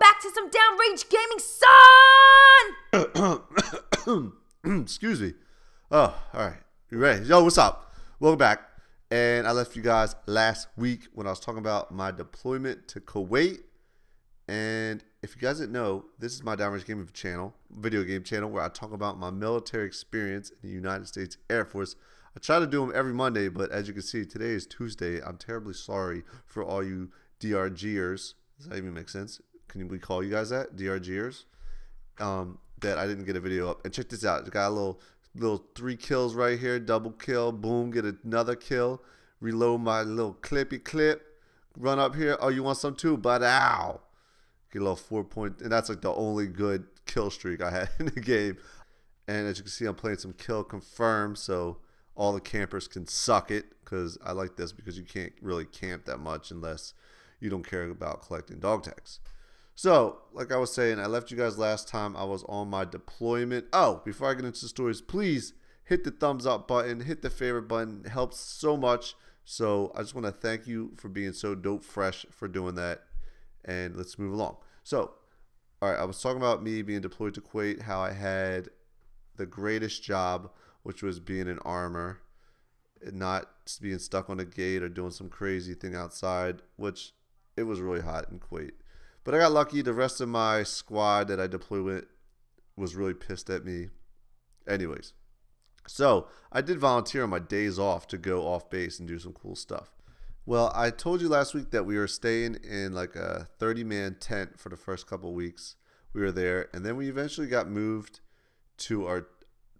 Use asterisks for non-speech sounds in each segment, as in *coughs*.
back to some downrange gaming, son! *coughs* Excuse me. Oh, all right. You ready? Yo, what's up? Welcome back. And I left you guys last week when I was talking about my deployment to Kuwait. And if you guys didn't know, this is my Downrange Gaming channel, video game channel, where I talk about my military experience in the United States Air Force. I try to do them every Monday, but as you can see, today is Tuesday. I'm terribly sorry for all you DRGers. Does that even make sense? Can we call you guys that? DRGers? Um, that I didn't get a video up. And check this out. got a little little three kills right here. Double kill. Boom. Get another kill. Reload my little clippy clip. Run up here. Oh, you want some too? But ow. Get a little four point. And that's like the only good kill streak I had *laughs* in the game. And as you can see, I'm playing some kill confirm. So all the campers can suck it. Because I like this because you can't really camp that much unless you don't care about collecting dog tags. So, like I was saying, I left you guys last time. I was on my deployment. Oh, before I get into the stories, please hit the thumbs up button, hit the favorite button. It helps so much. So, I just want to thank you for being so dope fresh for doing that. And let's move along. So, all right, I was talking about me being deployed to Kuwait, how I had the greatest job, which was being an armor, not being stuck on a gate or doing some crazy thing outside, which it was really hot in Kuwait. But I got lucky. The rest of my squad that I deployed with was really pissed at me. Anyways, so I did volunteer on my days off to go off base and do some cool stuff. Well, I told you last week that we were staying in like a 30 man tent for the first couple weeks. We were there, and then we eventually got moved to our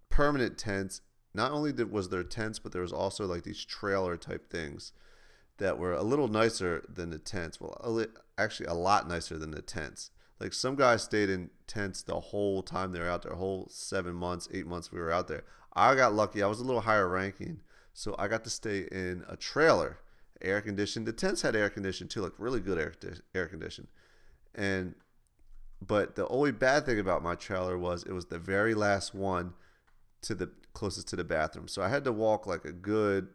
permanent tents. Not only did, was there tents, but there was also like these trailer type things that were a little nicer than the tents. Well, actually a lot nicer than the tents. Like some guys stayed in tents the whole time they were out there, whole seven months, eight months we were out there. I got lucky. I was a little higher ranking, so I got to stay in a trailer, air conditioned. The tents had air conditioned too, like really good air air conditioned. And but the only bad thing about my trailer was it was the very last one to the closest to the bathroom. So I had to walk like a good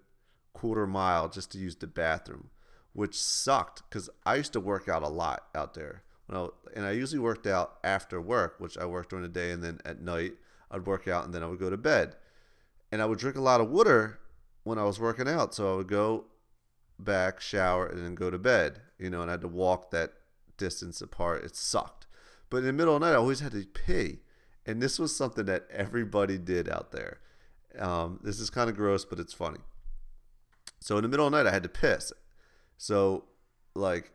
quarter mile just to use the bathroom, which sucked because I used to work out a lot out there. I, and I usually worked out after work, which I worked during the day, and then at night I'd work out and then I would go to bed. And I would drink a lot of water when I was working out, so I would go back, shower, and then go to bed. You know, and I had to walk that distance apart. It sucked. But in the middle of the night, I always had to pee, and this was something that everybody did out there. Um, this is kind of gross, but it's funny. So in the middle of the night, I had to piss. So, like,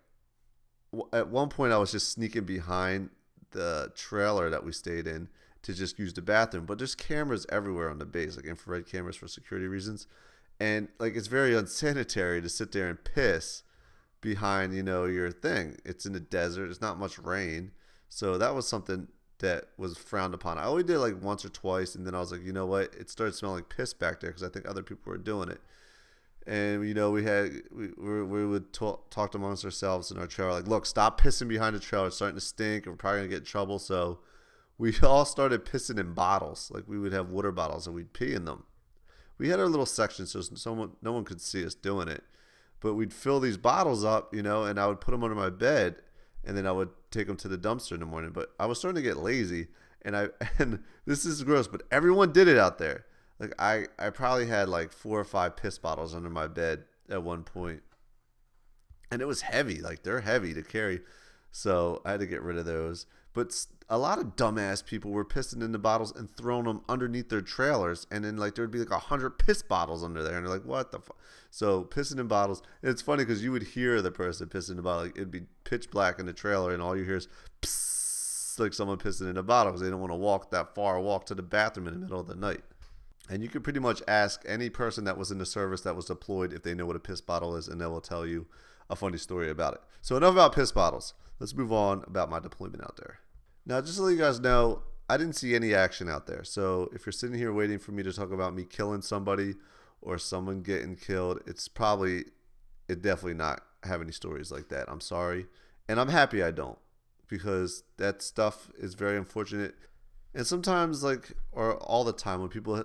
at one point, I was just sneaking behind the trailer that we stayed in to just use the bathroom. But there's cameras everywhere on the base, like infrared cameras for security reasons. And, like, it's very *laughs* unsanitary to sit there and piss behind, you know, your thing. It's in the desert, it's not much rain. So that was something that was frowned upon. I only did like once or twice, and then I was like, you know what? It started smelling like piss back there because I think other people were doing it and you know we had we, we would talk, amongst ourselves in our trailer like look stop pissing behind the trailer. It's starting to stink. And we're probably gonna get in trouble. So we *laughs* all started pissing in bottles. Like we would have water bottles and we'd pee in them. We had our little section so someone no one could see us doing it. But we'd fill these bottles up you know and i would put them under my bed and then i would take them to the dumpster in the morning. But i was starting to get lazy and i *laughs* and this is gross but everyone did it out there like I I probably had like four or five piss bottles under my bed at one point, and it was heavy. Like they're heavy to carry, so I had to get rid of those. But a lot of dumbass people were pissing in the bottles and throwing them underneath their trailers, and then like there'd be like a hundred piss bottles under there, and they're like, "What the fuck?" So pissing in bottles. it's funny because you would hear the person pissing in the bottle. Like, it'd be pitch black in the trailer, and all you hear is psst, like someone pissing in a bottle because they don't want to walk that far, walk to the bathroom in the middle of the night. And you could pretty much ask any person that was in the service that was deployed if they know what a piss bottle is, and they will tell you a funny story about it. So enough about piss bottles. Let's move on about my deployment out there. Now, just to let you guys know, I didn't see any action out there. So if you're sitting here waiting for me to talk about me killing somebody or someone getting killed, it's probably, it definitely not have any stories like that. I'm sorry. And I'm happy I don't because that stuff is very unfortunate. And sometimes, like, or all the time, when people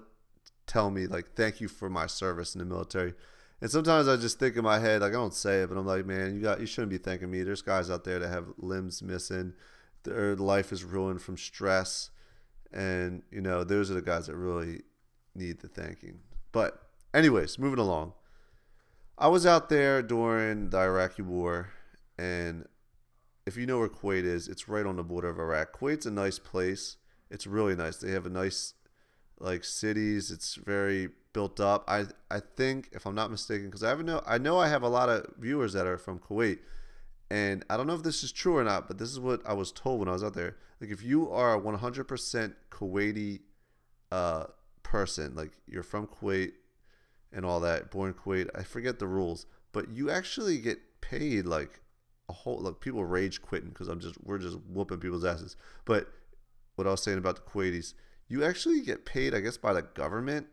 tell me like thank you for my service in the military And sometimes I just think in my head, like I don't say it, but I'm like, man, you got you shouldn't be thanking me. There's guys out there that have limbs missing, their life is ruined from stress, and you know those are the guys that really need the thanking. But anyways, moving along. I was out there during the Iraqi war, and if you know where Kuwait is, it's right on the border of Iraq. Kuwait's a nice place. It's really nice. They have a nice like cities. It's very built up. I I think if I'm not mistaken, because I haven't know I know I have a lot of viewers that are from Kuwait, and I don't know if this is true or not, but this is what I was told when I was out there. Like if you are a 100% Kuwaiti uh, person, like you're from Kuwait and all that, born Kuwait, I forget the rules, but you actually get paid like a whole like people rage quitting because I'm just we're just whooping people's asses. But what I was saying about the Kuwaitis, you actually get paid, I guess, by the government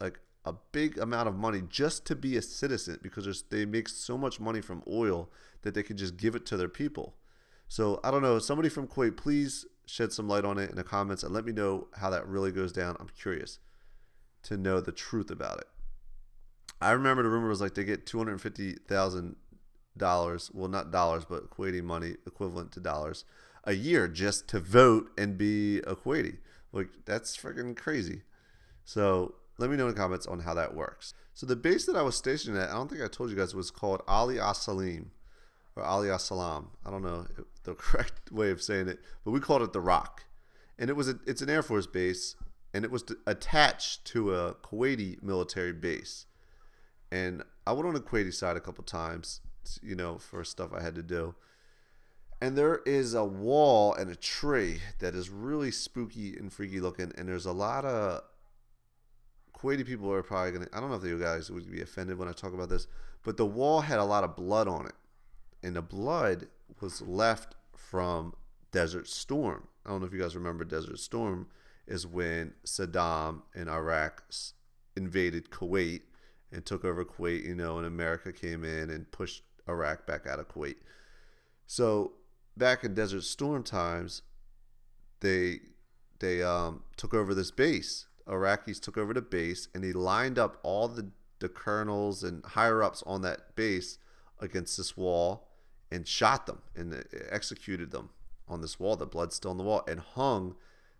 like a big amount of money just to be a citizen because they make so much money from oil that they can just give it to their people. So I don't know. Somebody from Kuwait, please shed some light on it in the comments and let me know how that really goes down. I'm curious to know the truth about it. I remember the rumor was like they get two hundred fifty thousand dollars, well not dollars, but Kuwaiti money equivalent to dollars a year just to vote and be a Kuwaiti. Like that's freaking crazy. So let me know in the comments on how that works. So the base that I was stationed at, I don't think I told you guys, was called Ali As-Salim or Ali As-Salam. I don't know the *laughs* correct way of saying it, but we called it the Rock. And it was a, it's an Air Force base, and it was attached to a Kuwaiti military base. And I went on the Kuwaiti side a couple times, you know, for stuff I had to do. And there is a wall and a tree that is really spooky and freaky looking, and there's a lot of Kuwaiti people are probably gonna. I don't know if you guys would be offended when I talk about this, but the wall had a lot of blood on it, and the blood was left from Desert Storm. I don't know if you guys remember Desert Storm is when Saddam in Iraq invaded Kuwait and took over Kuwait, you know, and America came in and pushed Iraq back out of Kuwait. So back in Desert Storm times, they they um, took over this base Iraqis took over the base and they lined up all the, the colonels and higher ups on that base against this wall and shot them and executed them on this wall. The blood's still on the wall and hung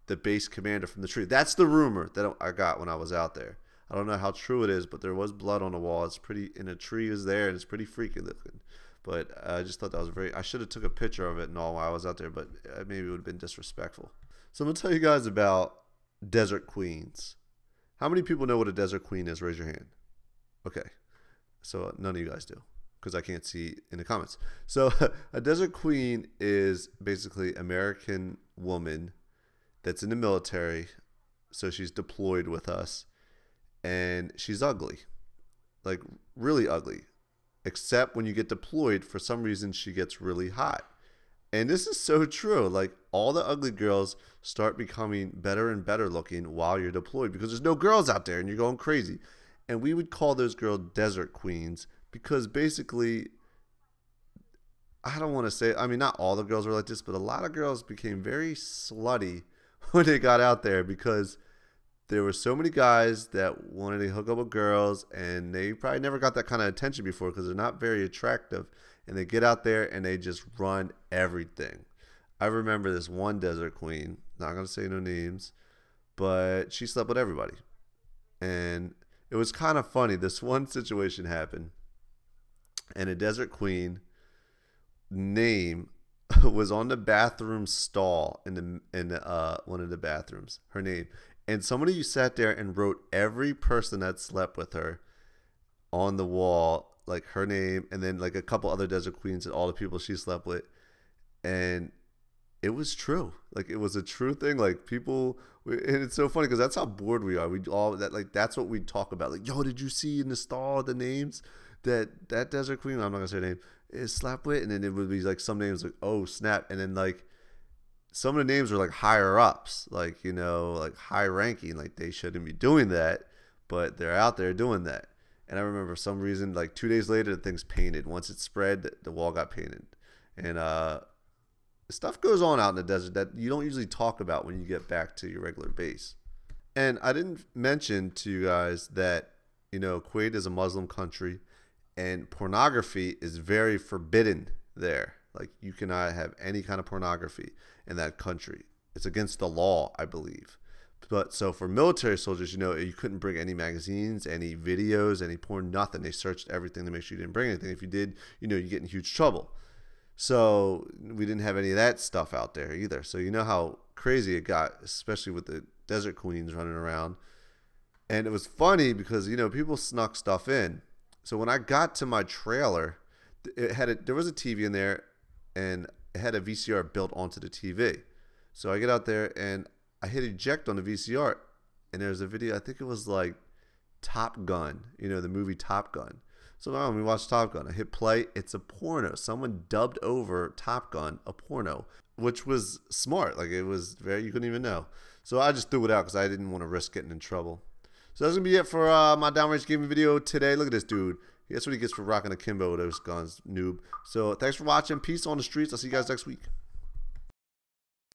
the base commander from the tree. That's the rumor that I got when I was out there. I don't know how true it is, but there was blood on the wall. It's pretty, and a tree is there, and it's pretty freaky looking. But I just thought that was very. I should have took a picture of it and all while I was out there, but uh, maybe it would have been disrespectful. So I'm gonna tell you guys about desert queens. How many people know what a desert queen is? Raise your hand. Okay. So none of you guys do because I can't see in the comments. So *laughs* a desert queen is basically American woman that's in the military. So she's deployed with us and she's ugly. Like really ugly. Except when you get deployed, for some reason she gets really hot. And this is so true. Like all the ugly girls start becoming better and better looking while you're deployed because there's no girls out there and you're going crazy. And we would call those girls desert queens because basically I don't want to say I mean not all the girls were like this, but a lot of girls became very slutty *laughs* when they got out there because there were so many guys that wanted to hook up with girls and they probably never got that kind of attention before because they're not very attractive and they get out there and they just run everything. I remember this one desert queen, not going to say no names, but she slept with everybody. And it was kind of funny. This *laughs* one situation happened, and a desert queen name *laughs* was on the bathroom stall in the in uh, one of the bathrooms. Her name, and somebody you sat there and wrote every person that slept with her on the wall like her name and then like a couple other desert queens and all the people she slept with. And it was true. Like it was a true thing. Like people and it's so funny because that's how bored we are. We all that like that's what we talk about. Like yo did you see in the stall the names that that desert queen i'm not gonna say her name is slept with? And then it would be like some names like oh snap. And then like some of the names were like higher ups like you know like high ranking like they shouldn't be doing that but they're out there doing that and I remember some reason, like two days later, the thing's painted. Once it spread, the wall got painted. And uh, stuff goes on out in the desert that you don't usually talk about when you get back to your regular base. And I didn't mention to you guys that you know, Kuwait is a Muslim country, and pornography is very forbidden there. Like you cannot have any kind of pornography in that country. It's against the law, I believe. But so for military soldiers, you know, you couldn't bring any magazines, any videos, any porn, nothing. They searched everything to make sure you didn't bring anything. If you did, you know, you get in huge trouble. So we didn't have any of that stuff out there either. So you know how crazy it got, especially with the desert queens running around. And it was funny because you know people snuck stuff in. So when I got to my trailer, it had a, there was a TV in there, and it had a VCR built onto the TV. So I get out there and I hit eject on the VCR, and there's a video. I think it was like Top Gun, you know, the movie Top Gun. So now we watch Top Gun. I hit play. It's a porno. Someone dubbed over Top Gun a porno, which was smart. Like it was very you couldn't even know. So I just threw it out because I didn't want to risk getting in trouble. So that's gonna be it for uh, my downrange gaming video today. Look at this dude. That's what he gets for rocking akimbo with those guns, noob. So thanks for watching. Peace on the streets. I'll see you guys next week.